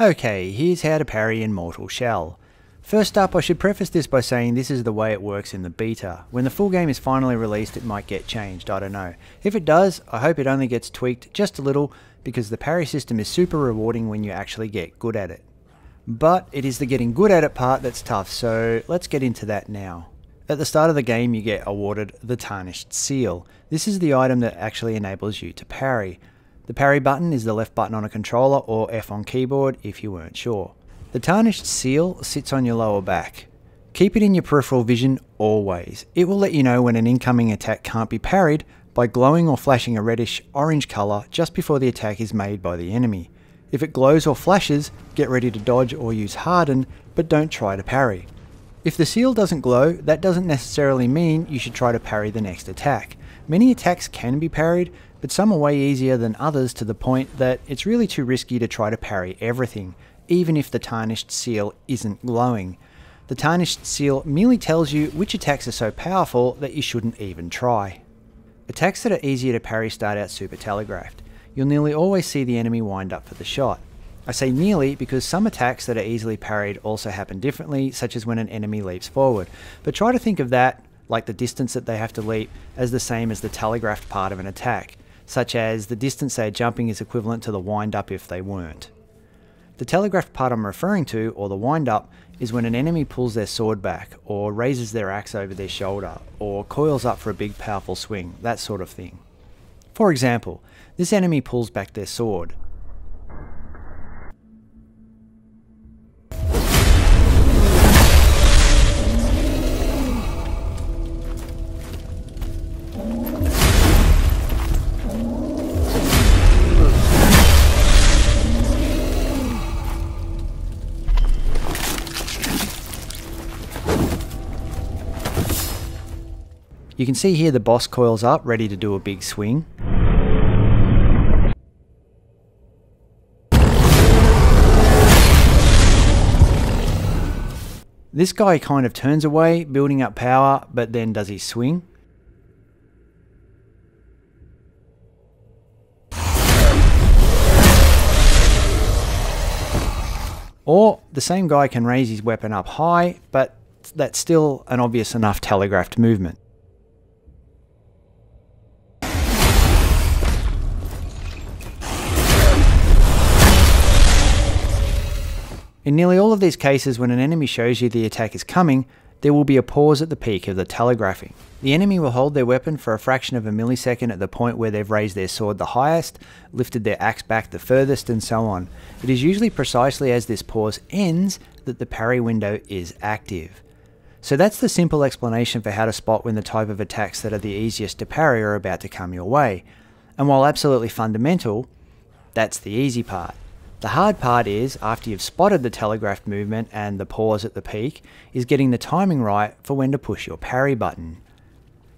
Okay, here's how to parry in Mortal Shell. First up, I should preface this by saying this is the way it works in the beta. When the full game is finally released, it might get changed, I don't know. If it does, I hope it only gets tweaked just a little, because the parry system is super rewarding when you actually get good at it. But it is the getting good at it part that's tough, so let's get into that now. At the start of the game, you get awarded the Tarnished Seal. This is the item that actually enables you to parry. The parry button is the left button on a controller or F on keyboard if you weren't sure. The tarnished seal sits on your lower back. Keep it in your peripheral vision always. It will let you know when an incoming attack can't be parried by glowing or flashing a reddish orange colour just before the attack is made by the enemy. If it glows or flashes, get ready to dodge or use harden, but don't try to parry. If the seal doesn't glow, that doesn't necessarily mean you should try to parry the next attack. Many attacks can be parried, but some are way easier than others to the point that it's really too risky to try to parry everything, even if the tarnished seal isn't glowing. The tarnished seal merely tells you which attacks are so powerful that you shouldn't even try. Attacks that are easier to parry start out super telegraphed. You'll nearly always see the enemy wind up for the shot. I say nearly because some attacks that are easily parried also happen differently, such as when an enemy leaps forward. But try to think of that, like the distance that they have to leap, as the same as the telegraphed part of an attack such as the distance they are jumping is equivalent to the wind up if they weren't. The telegraphed part I'm referring to, or the wind up, is when an enemy pulls their sword back, or raises their axe over their shoulder, or coils up for a big powerful swing, that sort of thing. For example, this enemy pulls back their sword, You can see here the boss coils up, ready to do a big swing. This guy kind of turns away, building up power, but then does his swing. Or the same guy can raise his weapon up high, but that's still an obvious enough telegraphed movement. In nearly all of these cases, when an enemy shows you the attack is coming, there will be a pause at the peak of the telegraphing. The enemy will hold their weapon for a fraction of a millisecond at the point where they've raised their sword the highest, lifted their axe back the furthest, and so on. It is usually precisely as this pause ends that the parry window is active. So that's the simple explanation for how to spot when the type of attacks that are the easiest to parry are about to come your way. And while absolutely fundamental, that's the easy part. The hard part is, after you've spotted the telegraphed movement and the pause at the peak, is getting the timing right for when to push your parry button.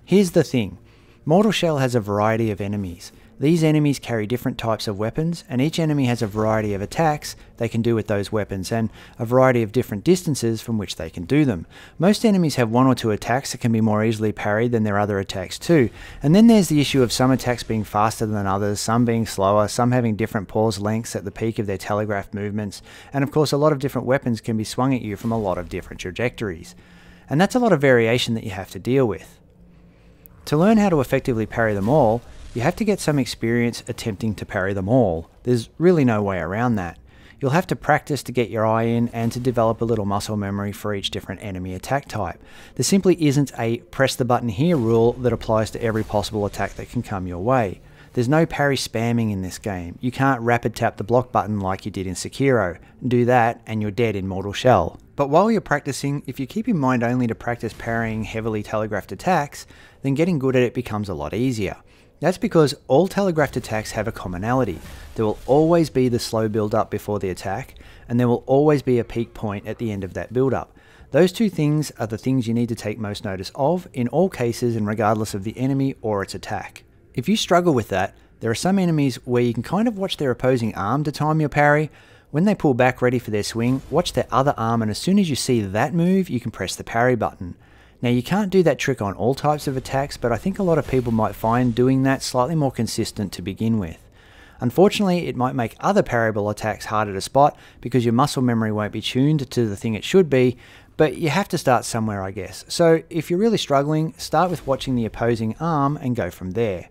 Here's the thing, Mortal Shell has a variety of enemies, these enemies carry different types of weapons, and each enemy has a variety of attacks they can do with those weapons, and a variety of different distances from which they can do them. Most enemies have one or two attacks that can be more easily parried than their other attacks too, and then there's the issue of some attacks being faster than others, some being slower, some having different pause lengths at the peak of their telegraph movements, and of course a lot of different weapons can be swung at you from a lot of different trajectories. And that's a lot of variation that you have to deal with. To learn how to effectively parry them all, you have to get some experience attempting to parry them all. There's really no way around that. You'll have to practice to get your eye in and to develop a little muscle memory for each different enemy attack type. There simply isn't a press the button here rule that applies to every possible attack that can come your way. There's no parry spamming in this game. You can't rapid tap the block button like you did in Sekiro. Do that and you're dead in Mortal Shell. But while you're practicing, if you keep in mind only to practice parrying heavily telegraphed attacks, then getting good at it becomes a lot easier. That's because all telegraphed attacks have a commonality. There will always be the slow build up before the attack, and there will always be a peak point at the end of that build up. Those two things are the things you need to take most notice of in all cases and regardless of the enemy or its attack. If you struggle with that, there are some enemies where you can kind of watch their opposing arm to time your parry. When they pull back ready for their swing, watch their other arm and as soon as you see that move, you can press the parry button. Now you can't do that trick on all types of attacks, but I think a lot of people might find doing that slightly more consistent to begin with. Unfortunately, it might make other parryable attacks harder to spot because your muscle memory won't be tuned to the thing it should be, but you have to start somewhere, I guess. So if you're really struggling, start with watching the opposing arm and go from there.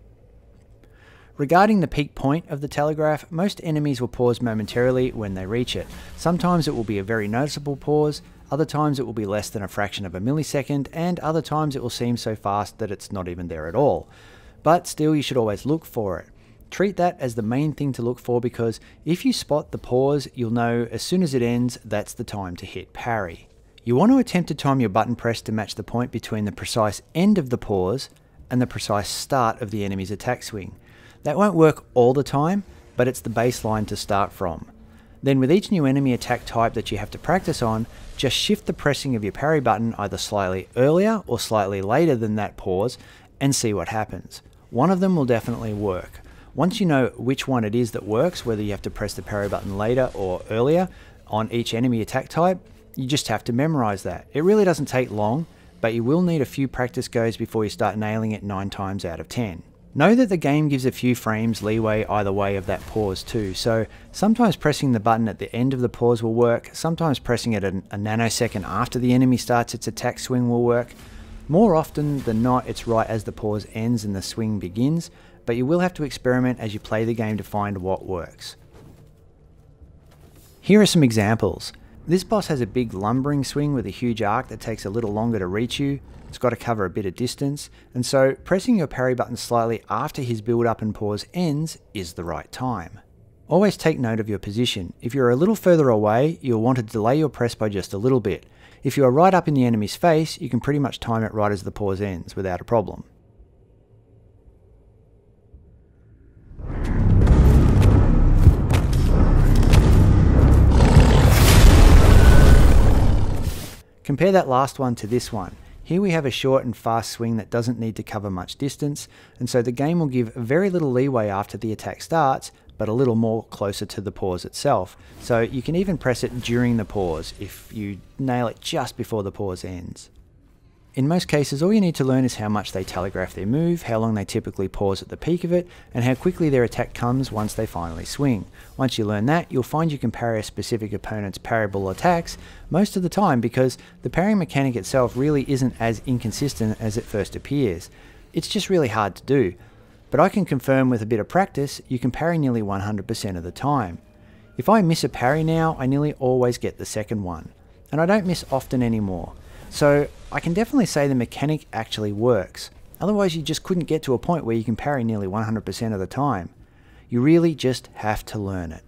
Regarding the peak point of the telegraph, most enemies will pause momentarily when they reach it. Sometimes it will be a very noticeable pause, other times it will be less than a fraction of a millisecond, and other times it will seem so fast that it's not even there at all. But still, you should always look for it. Treat that as the main thing to look for because if you spot the pause, you'll know as soon as it ends, that's the time to hit parry. You want to attempt to time your button press to match the point between the precise end of the pause and the precise start of the enemy's attack swing. That won't work all the time, but it's the baseline to start from. Then with each new enemy attack type that you have to practice on, just shift the pressing of your parry button either slightly earlier or slightly later than that pause and see what happens. One of them will definitely work. Once you know which one it is that works, whether you have to press the parry button later or earlier on each enemy attack type, you just have to memorize that. It really doesn't take long, but you will need a few practice goes before you start nailing it 9 times out of 10. Know that the game gives a few frames leeway either way of that pause too, so sometimes pressing the button at the end of the pause will work, sometimes pressing it a, nanosecond after the enemy starts its attack swing will work. More often than not, it's right as the pause ends and the swing begins, but you will have to experiment as you play the game to find what works. Here are some examples. This boss has a big lumbering swing with a huge arc that takes a little longer to reach you, it's got to cover a bit of distance, and so pressing your parry button slightly after his build up and pause ends is the right time. Always take note of your position. If you're a little further away, you'll want to delay your press by just a little bit. If you are right up in the enemy's face, you can pretty much time it right as the pause ends without a problem. Compare that last one to this one. Here we have a short and fast swing that doesn't need to cover much distance, and so the game will give very little leeway after the attack starts, but a little more closer to the pause itself. So you can even press it during the pause if you nail it just before the pause ends. In most cases, all you need to learn is how much they telegraph their move, how long they typically pause at the peak of it, and how quickly their attack comes once they finally swing. Once you learn that, you'll find you can parry a specific opponent's parryable attacks most of the time because the parrying mechanic itself really isn't as inconsistent as it first appears. It's just really hard to do. But I can confirm with a bit of practice, you can parry nearly 100% of the time. If I miss a parry now, I nearly always get the second one. And I don't miss often anymore. So I can definitely say the mechanic actually works. Otherwise you just couldn't get to a point where you can parry nearly 100% of the time. You really just have to learn it.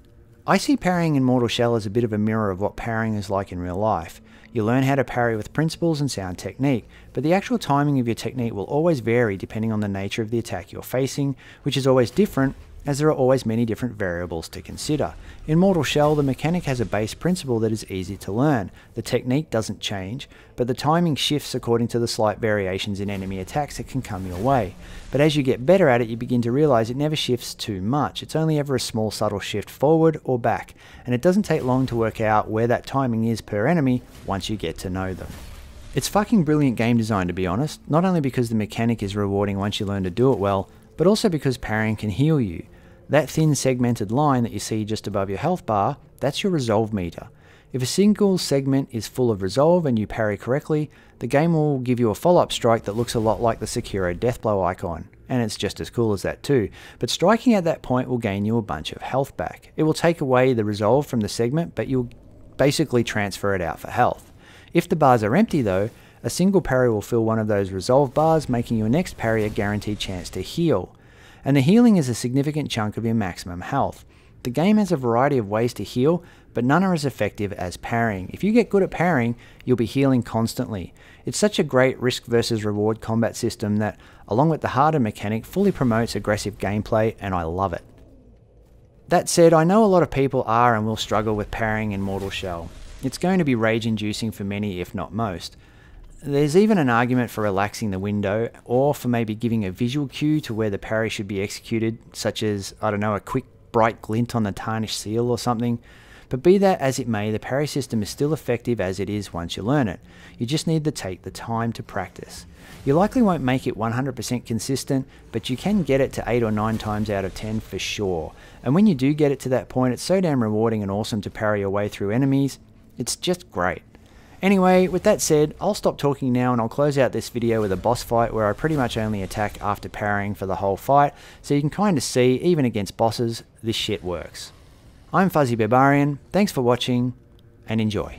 I see parrying in Mortal Shell as a bit of a mirror of what parrying is like in real life. You learn how to parry with principles and sound technique, but the actual timing of your technique will always vary depending on the nature of the attack you're facing, which is always different as there are always many different variables to consider. In Mortal Shell, the mechanic has a base principle that is easy to learn. The technique doesn't change, but the timing shifts according to the slight variations in enemy attacks that can come your way. But as you get better at it, you begin to realize it never shifts too much. It's only ever a small subtle shift forward or back, and it doesn't take long to work out where that timing is per enemy once you get to know them. It's fucking brilliant game design to be honest, not only because the mechanic is rewarding once you learn to do it well, but also because parrying can heal you. That thin segmented line that you see just above your health bar, that's your resolve meter. If a single segment is full of resolve and you parry correctly, the game will give you a follow-up strike that looks a lot like the Sekiro Deathblow icon, and it's just as cool as that too. But striking at that point will gain you a bunch of health back. It will take away the resolve from the segment, but you'll basically transfer it out for health. If the bars are empty though, a single parry will fill one of those resolve bars, making your next parry a guaranteed chance to heal and the healing is a significant chunk of your maximum health. The game has a variety of ways to heal, but none are as effective as parrying. If you get good at parrying, you'll be healing constantly. It's such a great risk versus reward combat system that, along with the harden mechanic, fully promotes aggressive gameplay, and I love it. That said, I know a lot of people are and will struggle with parrying in Mortal Shell. It's going to be rage inducing for many, if not most. There's even an argument for relaxing the window or for maybe giving a visual cue to where the parry should be executed, such as, I don't know, a quick bright glint on the tarnished seal or something. But be that as it may, the parry system is still effective as it is once you learn it. You just need to take the time to practice. You likely won't make it 100% consistent, but you can get it to 8 or 9 times out of 10 for sure. And when you do get it to that point, it's so damn rewarding and awesome to parry your way through enemies. It's just great. Anyway, with that said, I'll stop talking now and I'll close out this video with a boss fight where I pretty much only attack after parrying for the whole fight, so you can kinda see, even against bosses, this shit works. I'm Fuzzy Bearbarian, thanks for watching, and enjoy.